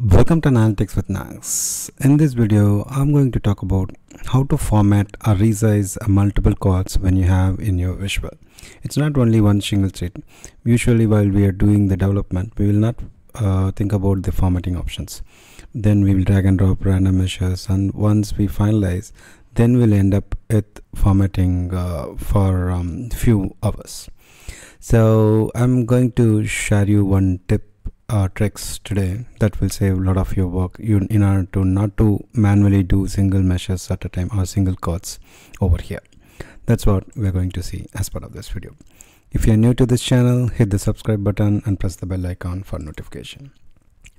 Welcome to Analytics with Nags. In this video, I'm going to talk about how to format or resize multiple cards when you have in your visual. It's not only one single sheet. Usually while we are doing the development, we will not uh, think about the formatting options. Then we will drag and drop random measures and once we finalize, then we'll end up with formatting uh, for um, few hours. So I'm going to share you one tip uh, tricks today that will save a lot of your work you in order to not to manually do single measures at a time or single cuts over here that's what we're going to see as part of this video if you're new to this channel hit the subscribe button and press the bell icon for notification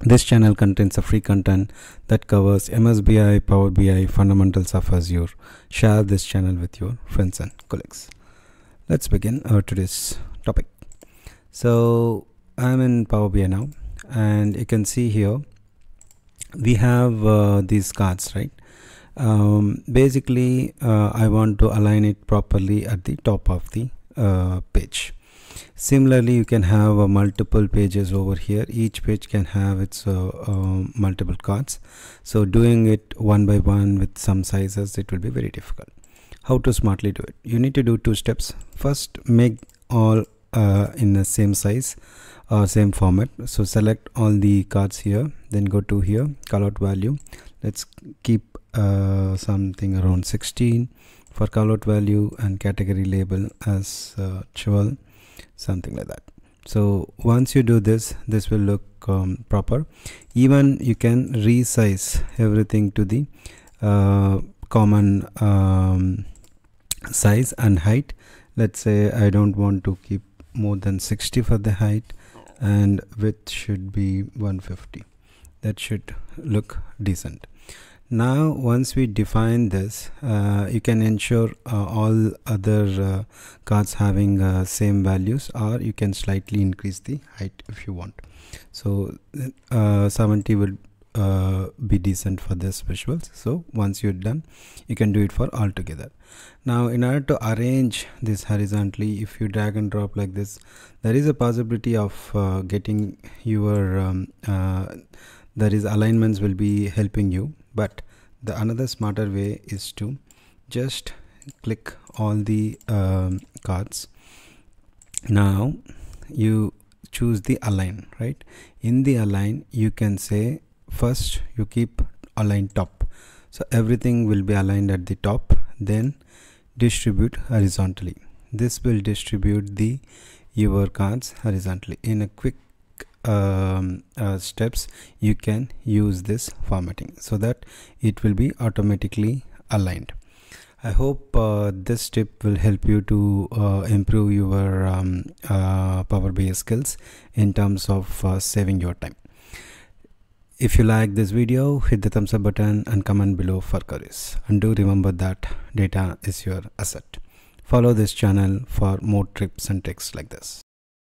this channel contains a free content that covers MSBI, Power BI, fundamentals of Azure. Share this channel with your friends and colleagues. Let's begin our today's topic. So I'm in Power BI now and you can see here we have uh, these cards right? Um, basically uh, I want to align it properly at the top of the uh, page. Similarly you can have uh, multiple pages over here. Each page can have its uh, uh, multiple cards. So doing it one by one with some sizes it will be very difficult. How to smartly do it? You need to do two steps. First make all in the same size uh, same format. So select all the cards here then go to here callout value. Let's keep uh, something around 16 for callout value and category label as uh, 12 something like that. So once you do this this will look um, proper. Even you can resize everything to the uh, common um, size and height. Let's say I don't want to keep more than 60 for the height and width should be 150 that should look decent. Now once we define this uh, you can ensure uh, all other uh, cards having uh, same values or you can slightly increase the height if you want. So uh, 70 will be decent for this visuals. So once you're done you can do it for all together. Now in order to arrange this horizontally if you drag and drop like this there is a possibility of uh, getting your um, uh, there is alignments will be helping you. But the another smarter way is to just click all the um, cards. Now you choose the align right? In the align you can say first you keep align top. So everything will be aligned at the top then distribute horizontally. This will distribute the your cards horizontally. In a quick um, uh, steps you can use this formatting so that it will be automatically aligned. I hope uh, this tip will help you to uh, improve your um, uh, Power BI skills in terms of uh, saving your time. If you like this video, hit the thumbs up button and comment below for queries. And do remember that data is your asset. Follow this channel for more tips and tricks like this.